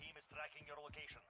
team is tracking your location.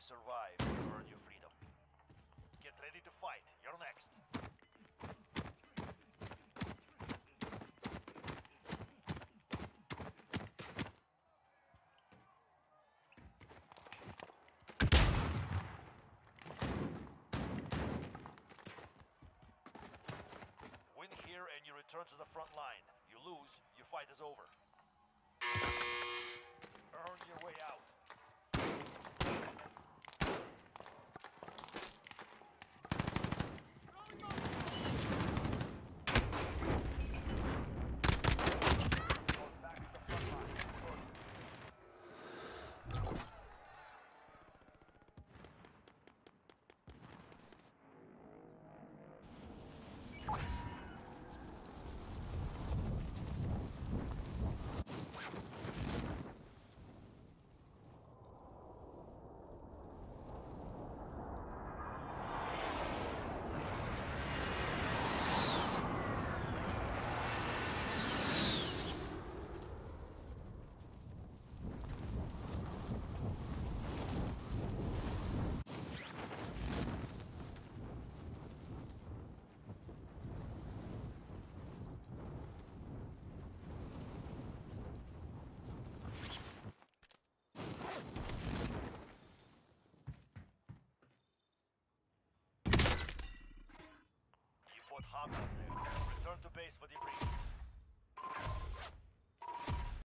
you survive, you earn your freedom. Get ready to fight. You're next. Win here and you return to the front line. You lose, your fight is over. Earn your way out. There. Return to base for debriefing.